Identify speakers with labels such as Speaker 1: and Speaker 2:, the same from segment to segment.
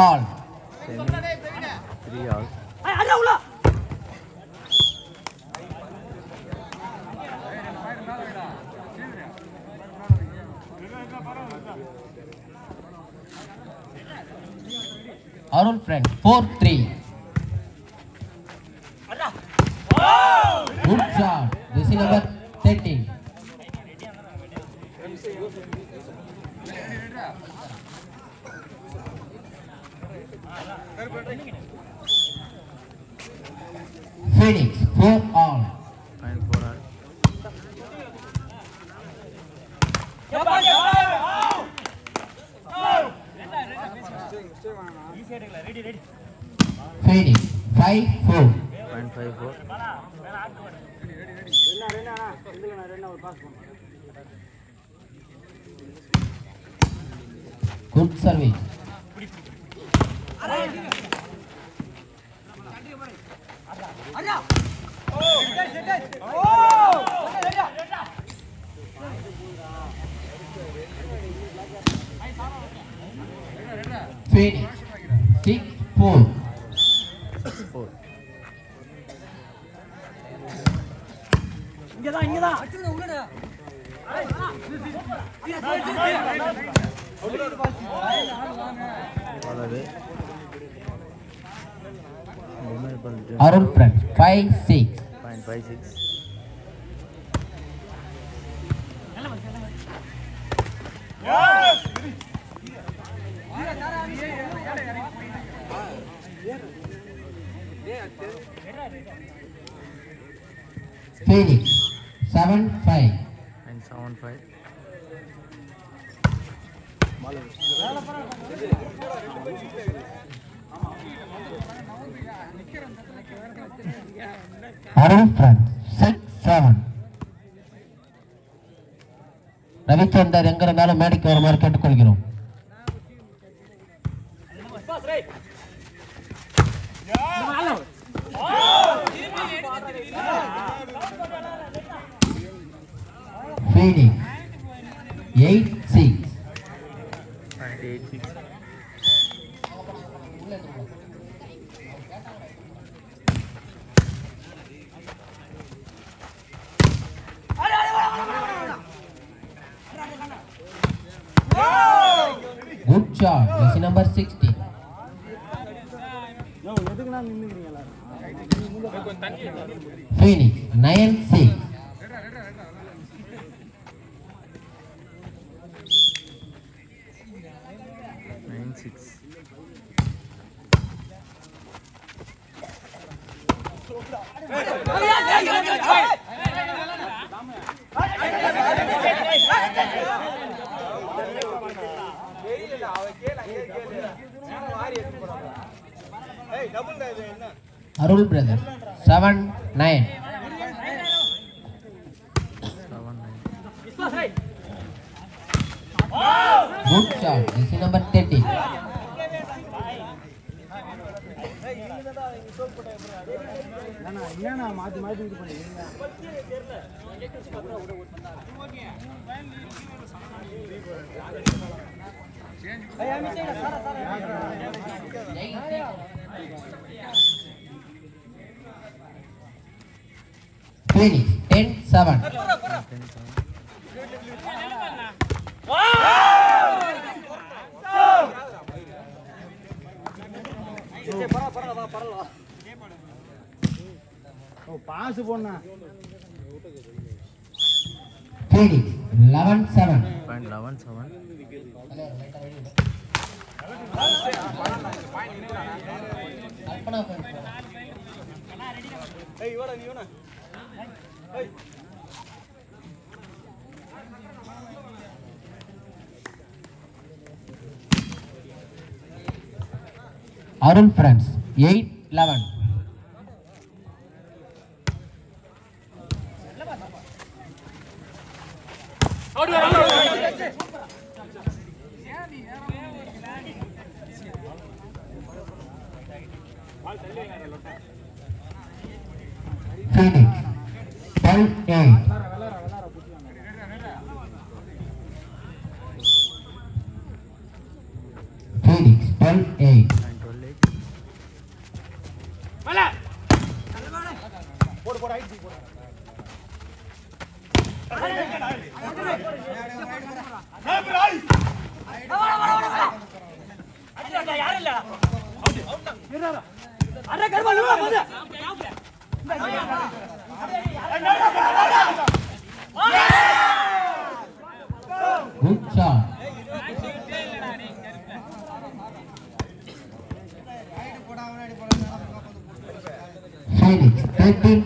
Speaker 1: all.
Speaker 2: Semi, three all.
Speaker 1: Arul friend, four three. Good shot. This is number thirteen. Phoenix, four all.
Speaker 2: Point four all.
Speaker 1: Phoenix, 5-4.
Speaker 2: Point five four.
Speaker 1: Good service. Phoenix, 6-4.
Speaker 2: Six four அவ்வளவு பண்ணிட்டு
Speaker 1: Arul friend, 5-6.
Speaker 2: Point five six
Speaker 1: Phoenix, 7-5.
Speaker 2: Point seven five
Speaker 1: Arul friend, 6-7. Ravichandar எங்க இருந்தாலும் மேடைக்கு வருமாறு கேட்டுக்கொள்கிறோம் Phoenix, shot. Jersey number 60. Phoenix 9
Speaker 2: 6. Nine
Speaker 1: six. Brothers, 7-9.
Speaker 2: Seven nine
Speaker 1: shot. This is number 30. Phoenix, 10-7.
Speaker 2: Ten seven
Speaker 3: Basu போனா
Speaker 1: 11-7.
Speaker 2: Point eleven seven
Speaker 1: Arul friends, 8-11. Phoenix, Phoenix,
Speaker 2: Paul
Speaker 1: good shot Phoenix thirteen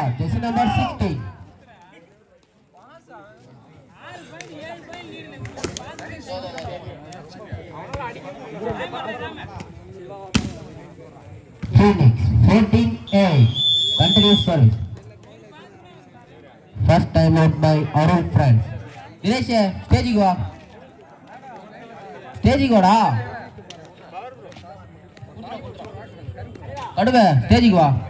Speaker 1: है जैसे number sixteen Phoenix, 14A, country service. First time out by Arun friends. Dinesh, stage go. Stage go da. Kadbe, stage go.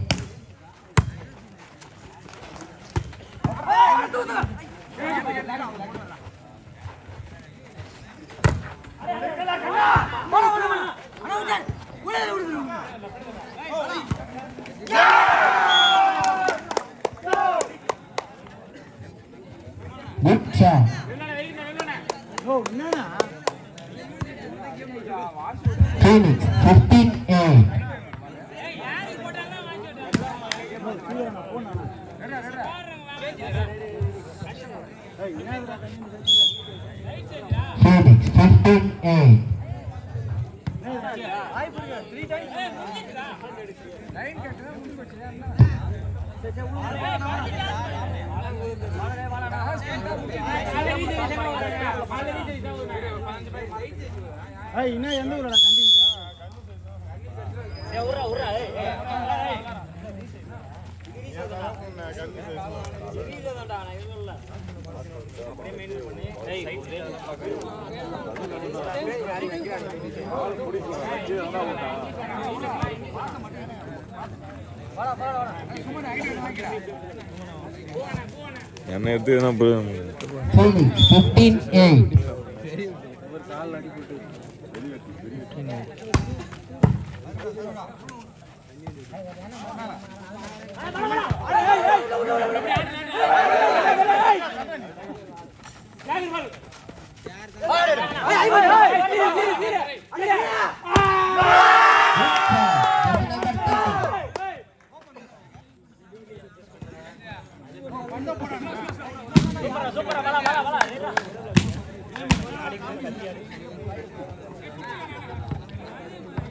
Speaker 1: Phoenix 15 8 Phoenix 15 8
Speaker 3: இன்னும் எந்த ஊரோட கண்டி
Speaker 4: என்ன எடுத்து புரியும்
Speaker 1: Phoenix 15 8
Speaker 2: Fifteen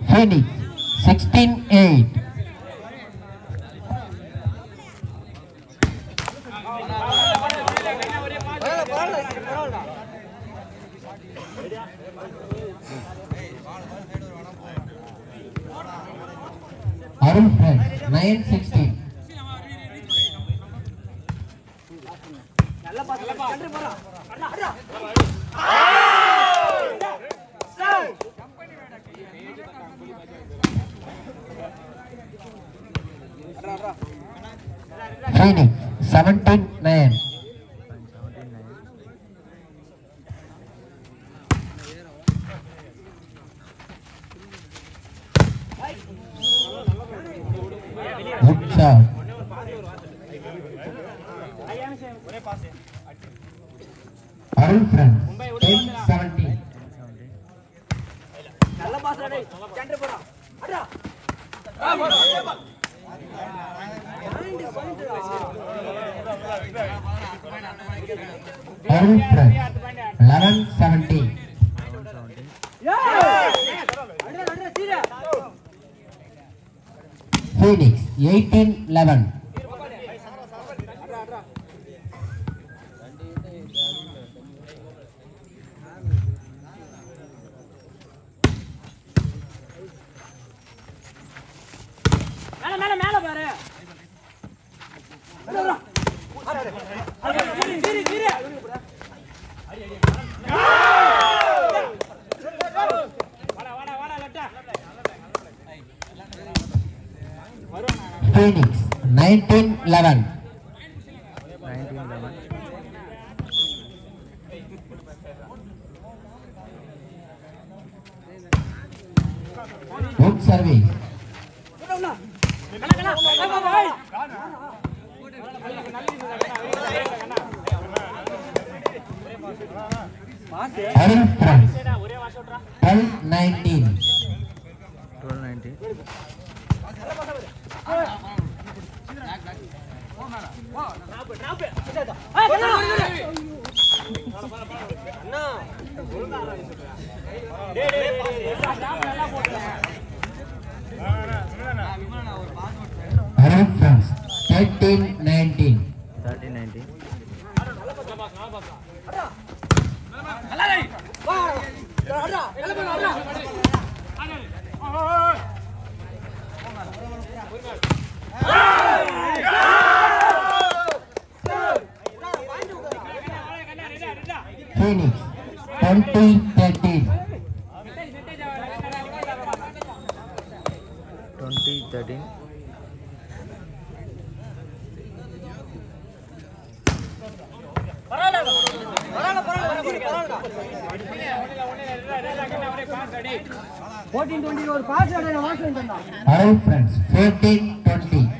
Speaker 1: Phoenix 16 Phoenix 17 9
Speaker 2: Fine, seventeen nine.
Speaker 1: Good shot. Arun friends 10 17
Speaker 2: Seventeen.
Speaker 1: Arun Friends, 11 17. Phoenix, 18 11.
Speaker 2: nineteen eleven.
Speaker 1: Good service. Arun France. 12 19.
Speaker 2: Thirteen nineteen
Speaker 1: Phoenix, 20 13.
Speaker 2: Pini, Tanti
Speaker 3: Teddy. Twenty thirteen. Fourteen twenty or pass.
Speaker 1: Hi friends, fourteen twenty.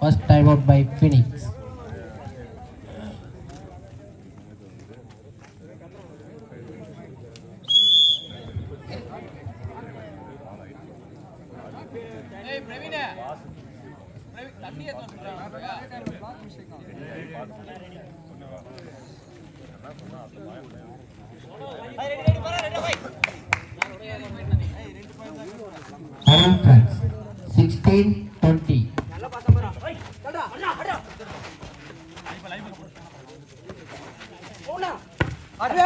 Speaker 1: First time out by Phoenix. Arun Friends, 16 20.
Speaker 3: அடே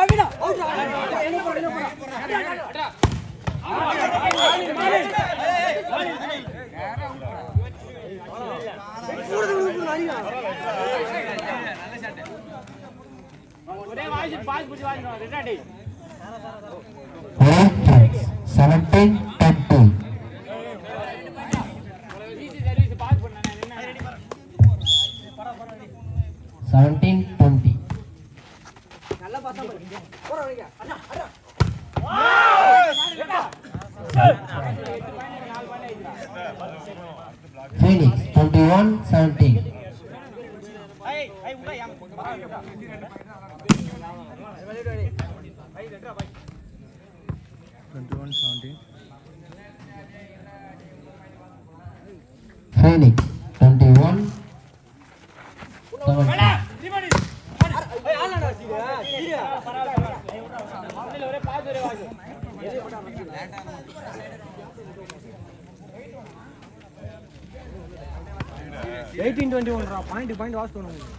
Speaker 3: ஒன்ரா point point வாஸ் பண்ணுவோம்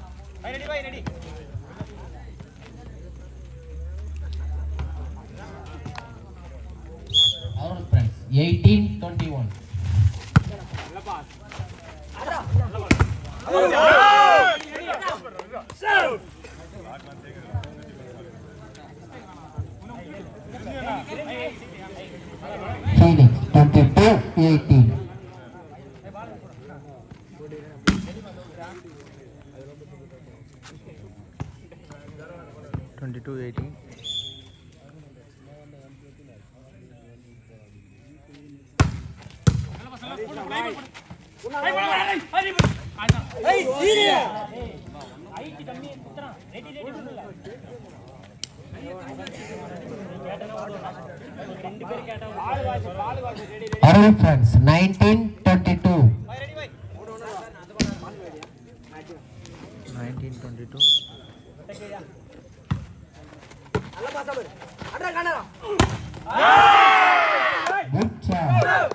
Speaker 1: அவரோட friends eighteen twenty one Phoenix 22 18
Speaker 2: twenty two eighteen
Speaker 1: Arun friends 19 22
Speaker 2: nineteen twenty two
Speaker 1: good job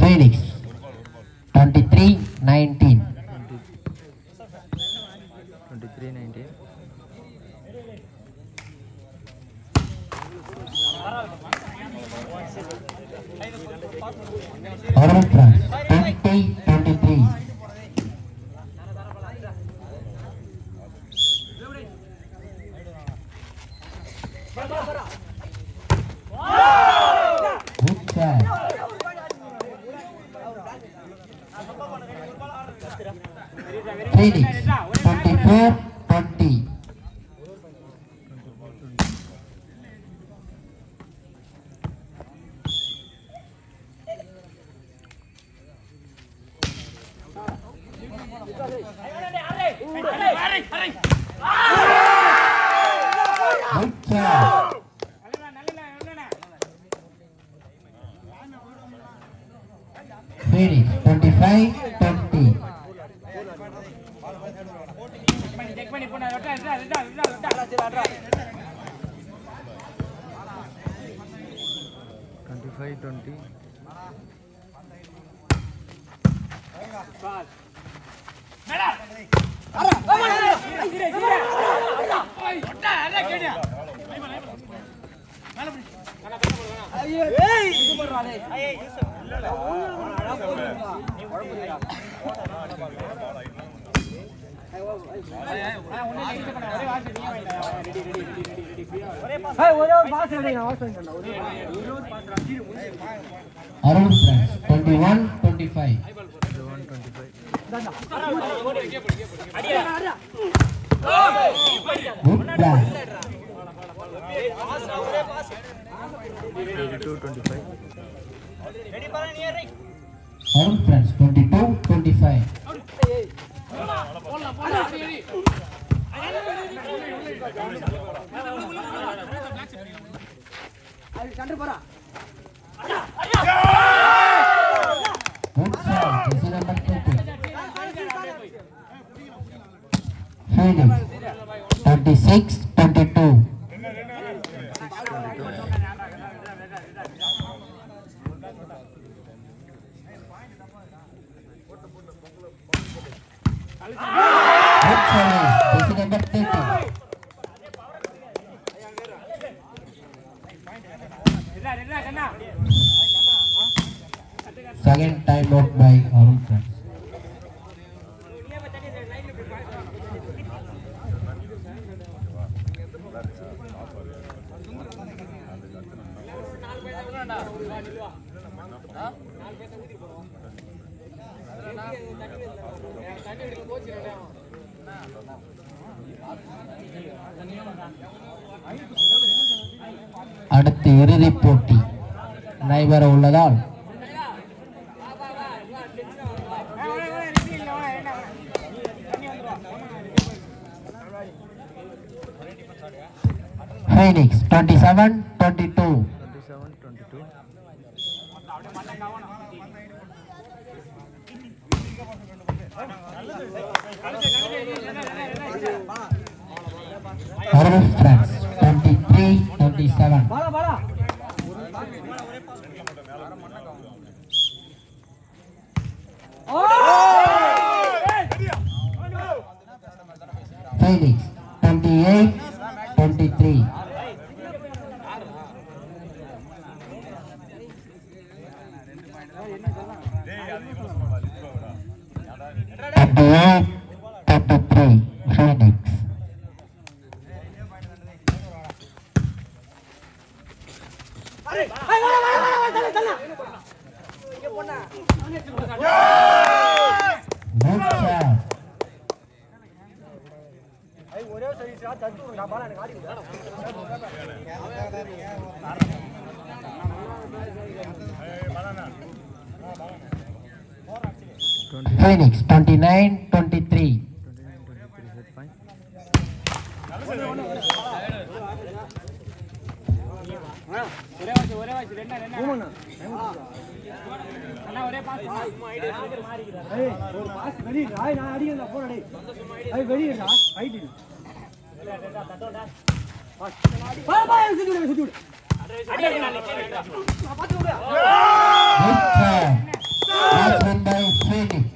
Speaker 1: Phoenix 23 19
Speaker 2: twenty twenty three nineteen
Speaker 1: Arun friends 20 23 Good job. Phoenix 24
Speaker 2: twenty five twenty
Speaker 3: ஒரே
Speaker 1: 21 25
Speaker 2: twenty one twenty five
Speaker 1: Good plan.
Speaker 2: Eighty two twenty five
Speaker 1: Arun friends 22 25
Speaker 3: அது கண்டு போறா
Speaker 1: Good shot. Alexander. அடுத்து இறுதிப் போட்டி நடைபெற உள்ளதால் Phoenix
Speaker 2: twenty seven twenty two
Speaker 1: Arif France 23 27
Speaker 3: Bala Bala
Speaker 1: Phoenix 28 23 Phoenix 29 23
Speaker 2: twenty
Speaker 1: Councilman Mike Sweeney.